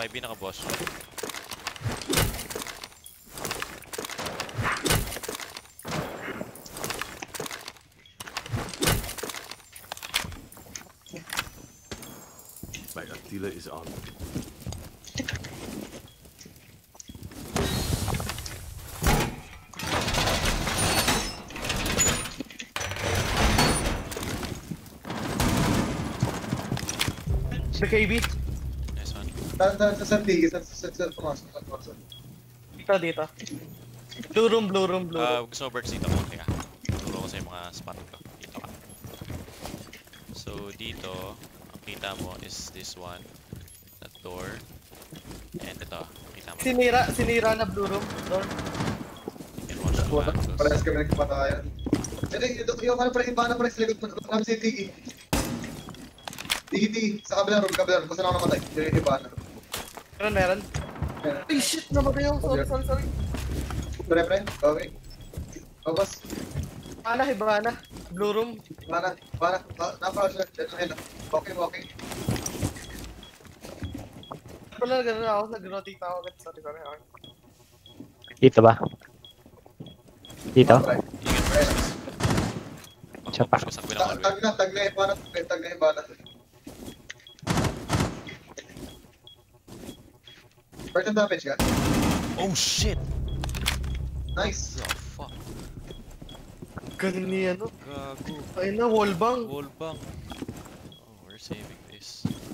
5B naka-boss. My Attila is on. Sa KB. One. Saan, saan, sa San Tigis, saan, saan, saan, pumasok, saan, pumasok. Dito, dito. Blue room, blue room, blue Ah, room. gusto mo birds dito mo? Teka. Turo ko sa mga spot ko. Dito ka. So, dito, ang kita mo is this one. That door. And ito, kita mo. Sinira, sinira na blue room. Door. Can watch the angles. Parehas kami nagpapatayan. Hindi, ito, yung ano pala, iba na pala sa likod mo. Kami si Tigi. Tigi, Tigi. Sa kabilang room, kabilang room. Kung saan ako namatay. Yung iba na. Meron, meron. Ay, shit! Namatay ako. Sorry, sorry, sorry. Pre, pre. Okay. Oh, boss. Hibana, hibana. Blue room. Mana, mana. Napaka siya. Diyan lang yun. Okay, okay. Wala, ganun ako. Nag-rotate ako agad. Sorry, sorry. Okay. Dito ba? Dito? Siya pa. Tag na, tag na ibana. Pre, Tag na ibana. Burn damage, guys. Oh shit! Nice! What the fuck? Ganun ni ano? Gago. Ay na, wallbang! Wallbang. Oh, we're saving this.